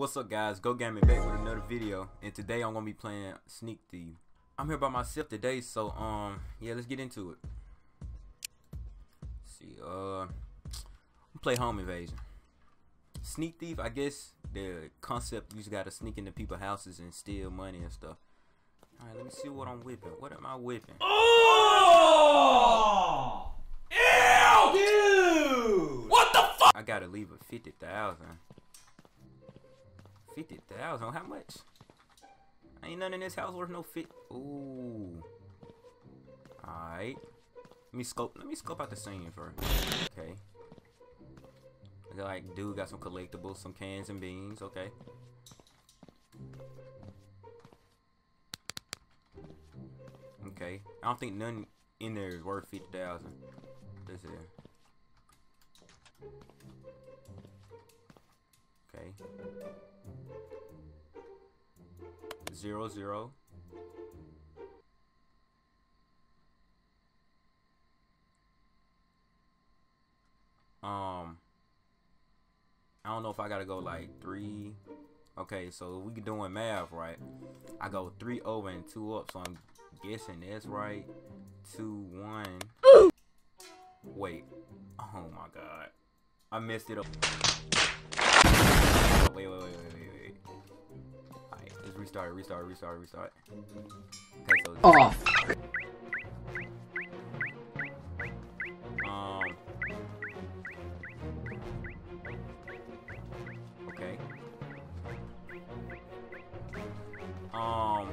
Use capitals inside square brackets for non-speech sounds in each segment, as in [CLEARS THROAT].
What's up guys, Goat Gaming back with another video and today I'm gonna be playing Sneak Thief. I'm here by myself today so um yeah let's get into it. Let's see uh play home invasion. Sneak Thief I guess the concept you just gotta sneak into people's houses and steal money and stuff. Alright let me see what I'm whipping. What am I whipping? Oh! Ew! Dude! What the fuck? I gotta leave a 50,000. 50,000? How much? Ain't none in this house worth no fit. Ooh. Alright. Let me scope let me scope out the scene first. Okay. Like dude got some collectibles, some cans and beans, okay. Okay. I don't think none in there is worth fifty thousand. This is Okay. Zero zero. Um I don't know if I gotta go like three. Okay, so we doing math, right? I go three over and two up, so I'm guessing that's right. Two, one. Wait. Oh my god. I messed it up. Wait, wait, wait, wait, wait, wait. Restart, restart, restart, restart. Okay, so. Oh. Um. Okay. Um.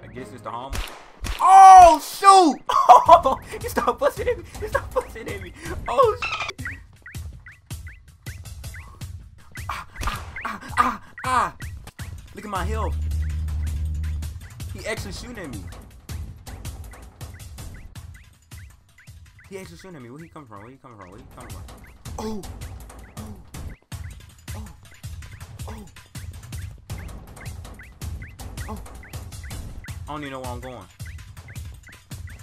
I guess it's the home. Oh shoot! Oh, [LAUGHS] you start busting at me. You start busting at me. Oh shit. Ah, ah. Look at my health. He actually shooting at me. He actually shooting at me. Where he coming from? Where he coming from? Where he coming from? Oh! Oh! Oh! Oh! Oh! I don't even know where I'm going.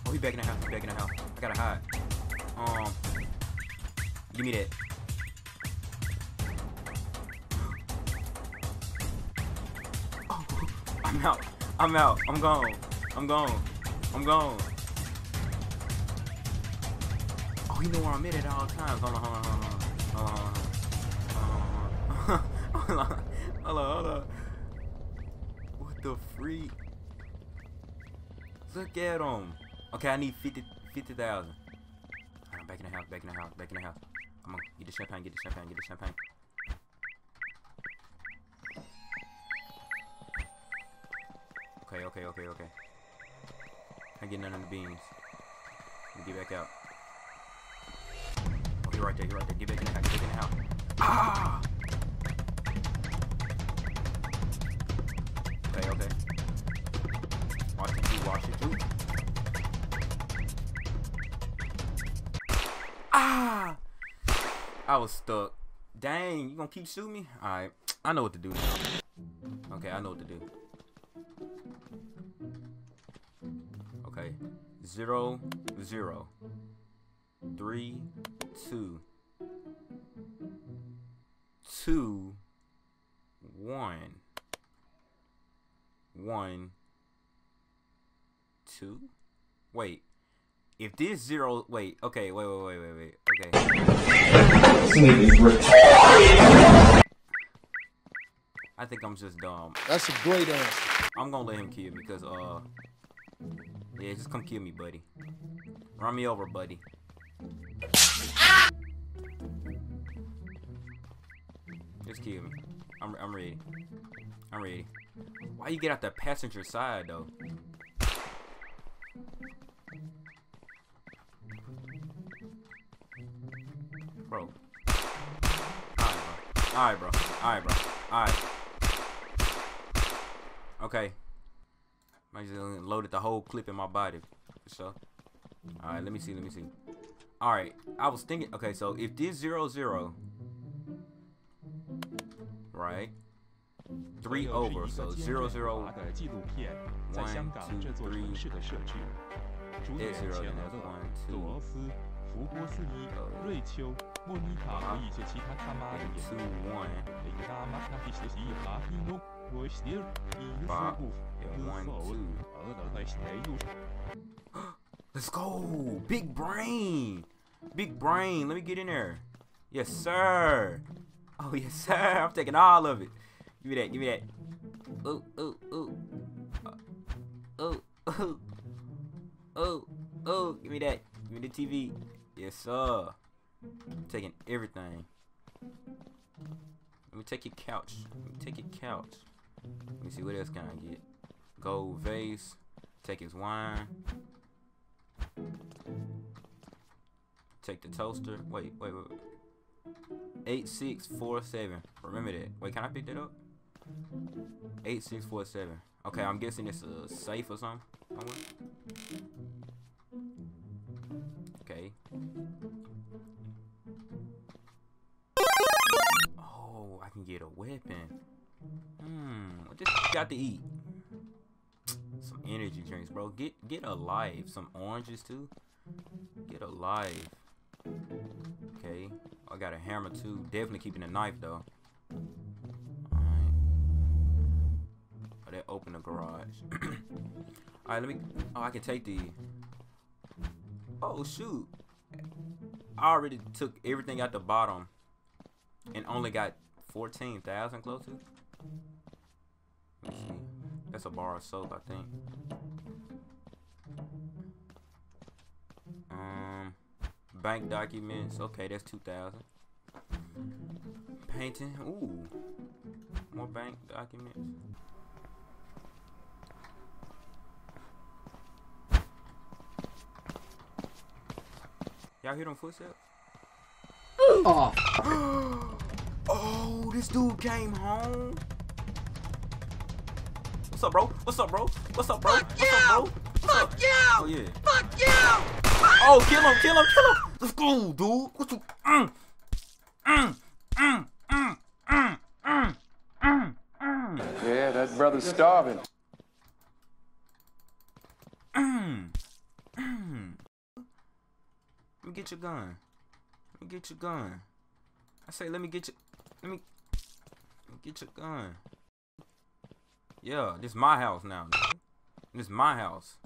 Oh, he back in the house. He back in the house. I gotta hide. Um, give me that. I'm out. I'm out. I'm gone. I'm gone. I'm gone. Oh, you know where I'm at at all times. Hold on, hold on, hold on. Hold on. Hold on. Hold on, hold on. [LAUGHS] What the freak? Look at him. Okay, I need 50 50,000. I'm back in the house, back in the house, back in the house. Come on, get the champagne, get the champagne, get the champagne. Okay, okay, okay, okay. Can't get none of the beans. Get back out. You're right there, right there. Get back in the house, get in the house. Ah! Okay, okay. Watch it, too, watch it, too. Ah! I was stuck. Dang, you gonna keep shooting me? Alright, I know what to do now. Okay, I know what to do. Zero, zero, three, two, two, one, one, two. Wait, if this zero, wait, okay, wait, wait, wait, wait, wait, okay. I think I'm just dumb. That's a great answer. I'm gonna let him kill me because, uh, yeah, just come kill me, buddy. Run me over, buddy. Just kill me. I'm, I'm ready. I'm ready. Why you get out the passenger side, though? Bro. Alright, bro. Alright, bro. Alright. Okay. I just loaded the whole clip in my body. So. Alright, let me see, let me see. Alright, I was thinking, okay, so if this zero zero, right? Three over, so zero zero, one, two, three, that's zero, then that's one, two, 福波斯尼、瑞秋、莫妮卡和一些其他他妈的 Okay, 演 two 员。 there. Um [GASPS] Let's go! Big brain! Big brain, let me get in there. Yes, sir. Oh, [LAUGHS] yes, sir. I'm taking all of it. Give me that, give me that. Oh, oh, oh, uh, oh, [LAUGHS] oh, oh, oh. Give me that. Give me the TV. Yes, sir. I'm taking everything. Let me take your couch. Let me take your couch. Let me see what else can I get. Gold vase. Take his wine. Take the toaster. Wait, wait, wait. Eight six four seven. Remember that. Wait, can I pick that up? Eight six four seven. Okay, I'm guessing it's a safe or something. Okay. Oh, I can get a weapon. What this got to eat? Some energy drinks, bro. Get get a life. Some oranges too. Get alive. Okay. I got a hammer too. Definitely keeping a knife though. Alright. Oh, that open the garage. [CLEARS THROAT] Alright, let me. Oh, I can take the. Oh shoot! I already took everything at the bottom, and only got fourteen thousand close to. Let me see. That's a bar of soap, I think. Um, bank documents. Okay, that's two thousand. Painting. Ooh, more bank documents. Y'all hear them footsteps? oh, [GASPS] this dude came home. What's up, bro? What's up, bro? What's up, bro? What's up, bro? What's up? you! Oh yeah. Fuck you! Oh, kill him, kill him, kill him. Let's go, dude. What you? Mm, mm, mm, mm, mm, mm, mm, mm, Yeah, that brother's starving. mm, mm. Let me get your gun. Let me get your gun. I say, let me get your. Let me. Let me get your gun. Yeah, this is my house now. This my house.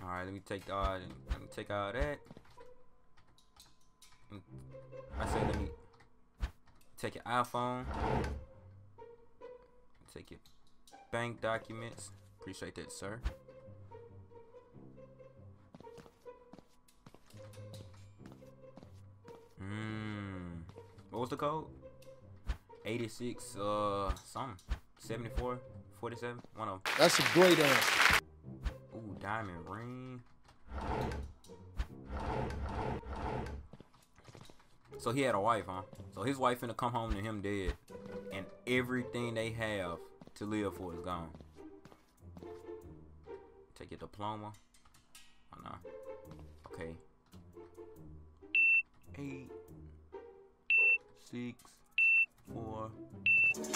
All right, let me take all. Uh, let me take all that. I say, let me take your iPhone. Take your bank documents. Appreciate that, sir. Mmm. What was the code? 86, uh, something. 74, 47, one of them. That's a great answer. Ooh, diamond ring. So he had a wife, huh? So his wife finna come home to him dead, and everything they have to live for is gone. Take your diploma. Oh no. Okay. Eight, six, four.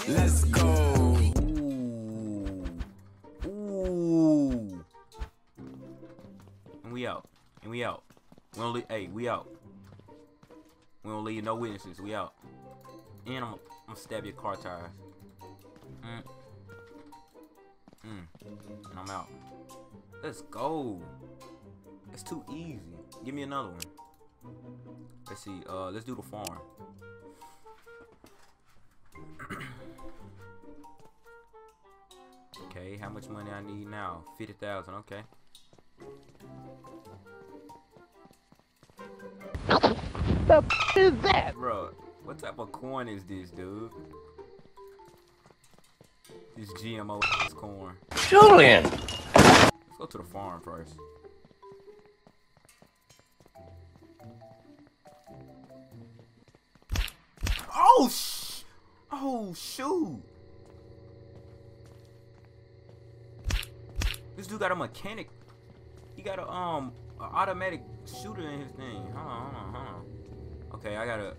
Let's go! Ooh. Ooh. And we out. And we out. We don't leave, hey, we out. We don't leave no witnesses. We out. And I'm, I'm gonna stab your car tires. Mm. Mm. And I'm out. Let's go. It's too easy. Give me another one. Let's see. Uh, let's do the farm. Okay, how much money I need now? 50,000, okay. The f is that? Bro, what type of corn is this, dude? This GMO corn. Julian! Let's go to the farm first. Oh sh! Oh shoot! Dude got a mechanic. He got a um a automatic shooter in his thing. Hold on, hold on, hold on. Okay, I gotta.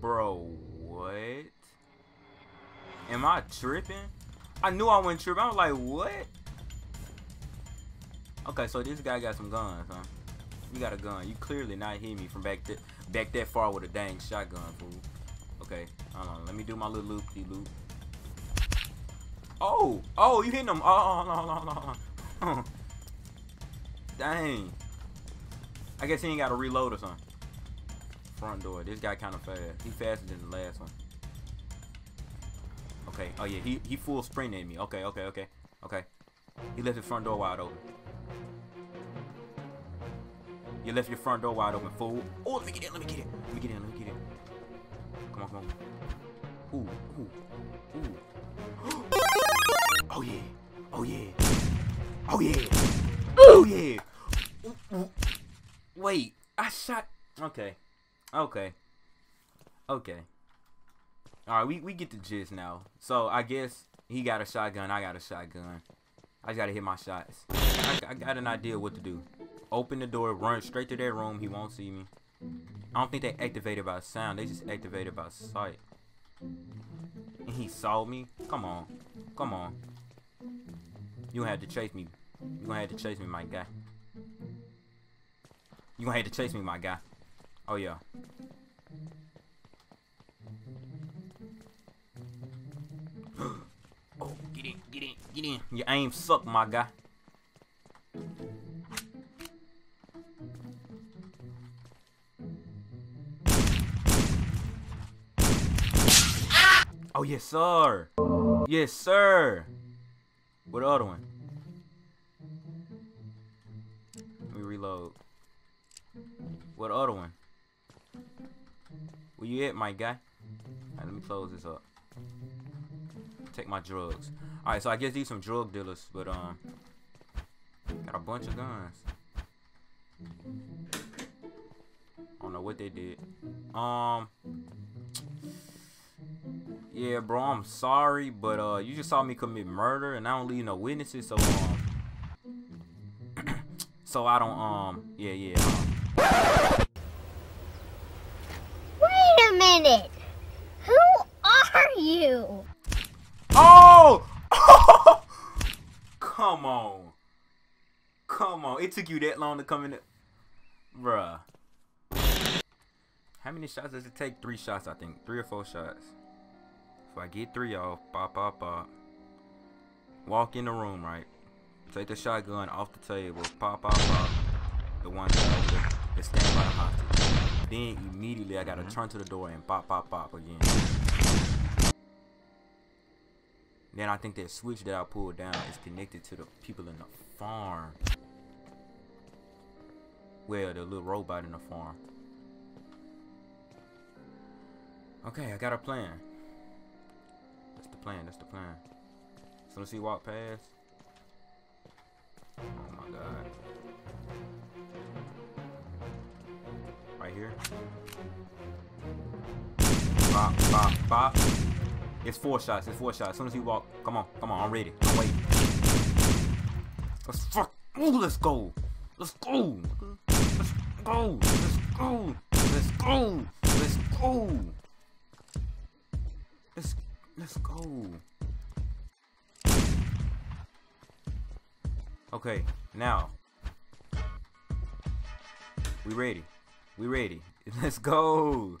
Bro, what? Am I tripping? I knew I wasn't tripping. I was like, what? Okay, so this guy got some guns, huh? You got a gun. You clearly not hit me from back that back that far with a dang shotgun, fool. Okay, hold on. Let me do my little loop de loop. Oh, oh, you hitting him. Oh, no, no, no, no. Dang. I guess he ain't got to reload or something. Front door. This guy kind of fast. He faster than the last one. Okay. Oh yeah, he he full sprint at me. Okay, okay, okay, okay. He left his front door wide open. You left your front door wide open, fool. Oh, let me get in. Let me get in. Let me get in. Let me get in. Come on, come on. Ooh, ooh, ooh. [GASPS] oh yeah. Oh yeah. Oh yeah. Oh yeah. Wait, I shot. Okay. Okay. Okay. Alright, we, we get the gist now. So, I guess he got a shotgun, I got a shotgun. I just gotta hit my shots. I, I got an idea what to do. Open the door, run straight to that room, he won't see me. I don't think they activated by sound, they just activated by sight. And he saw me? Come on. Come on. You have to chase me. You gonna have to chase me, my guy. You gonna have to chase me, my guy. Oh, yeah. [GASPS] oh, get in, get in, get in. Your aim suck, my guy. Oh, yes, sir. Yes, sir. What the other one? Let me reload. What the other one? Where you at, my guy? Let me close this up. Take my drugs. Alright, so I guess these some drug dealers, but um got a bunch of guns. I don't know what they did. Um Yeah, bro, I'm sorry, but uh you just saw me commit murder and I don't leave no witnesses, so um [CLEARS THROAT] so I don't um yeah, yeah. Um, Wait a minute. Who are you? Oh! [LAUGHS] Come on. Come on. It took you that long to come in. Bruh. How many shots does it take? Three shots, I think. Three or four shots. If I get three off, pop, pop, pop. Walk in the room, right? Take the shotgun off the table. Pop, pop, pop. The one that is standing by the hostage. Then immediately I gotta mm-hmm. turn to the door and pop, pop, pop again. Then I think that switch that I pulled down is connected to the people in the farm. Well, the little robot in the farm. Okay, I got a plan. That's the plan, that's the plan. As soon as he walk past. Oh my god. Right here. Bop, bop, bop. It's four shots. It's four shots. As soon as he walk, come on, come on. I'm ready. I'm waiting. Let's fuck. Ooh, let's go. Let's go. Let's go. Let's go. Let's go. Let's go. Let's let's go. Okay, now we ready. We ready. [LAUGHS] Let's go.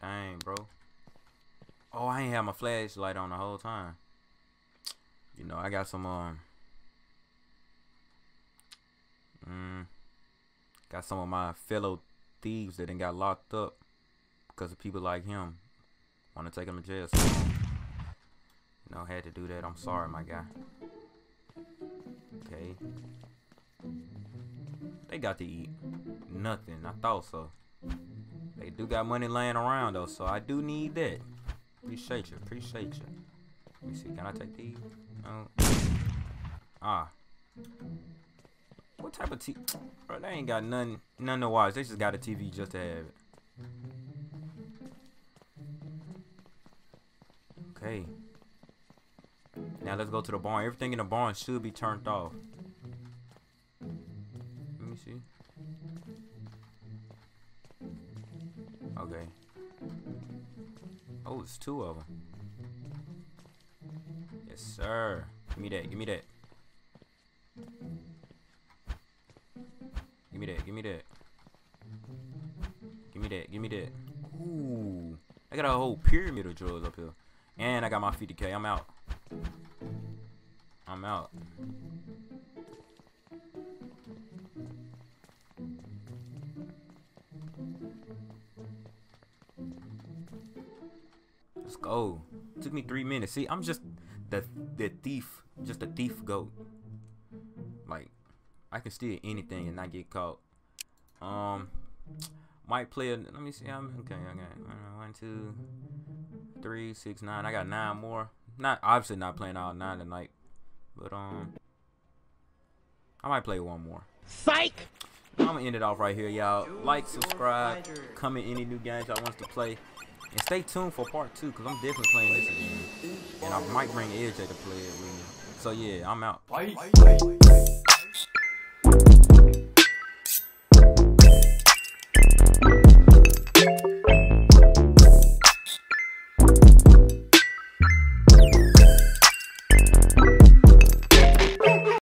Dang, bro. Oh, I ain't have my flashlight on the whole time. You know, I got some, um... Mm, got some of my fellow thieves that done got locked up because of people like him. Want to take him to jail. So, you know, had to do that. I'm sorry, my guy. Okay. They got to eat. Nothing. I thought so. They do got money laying around though, so I do need that. Appreciate you. Appreciate you. Let me see. Can I take these? No. Ah. What type of TV? [TSK] Bro, they ain't got none, none to watch. They just got a TV just to have it. Okay. Now let's go to the barn. Everything in the barn should be turned off. Let me see. Okay. Oh, it's two of them. Yes, sir. Give me that. Give me that. Give me that. Give me that. Give me that. Give me that. Ooh. I got a whole pyramid of drugs up here. And I got my 50k. I'm out. I'm out. Let's go. Took me three minutes. See, I'm just the the thief, just a thief goat. Like, I can steal anything and not get caught. Um, might play. A, let me see. I'm okay. Okay. Uh, One, two, three, six, nine. I got nine more. Not obviously not playing all nine tonight, but um, I might play one more. Psych! I'm gonna end it off right here, y'all. Like, subscribe, comment any new games y'all want us to play, and stay tuned for part two, cause I'm definitely playing this again, and I might bring AJ to play it with me. So yeah, I'm out. Fight.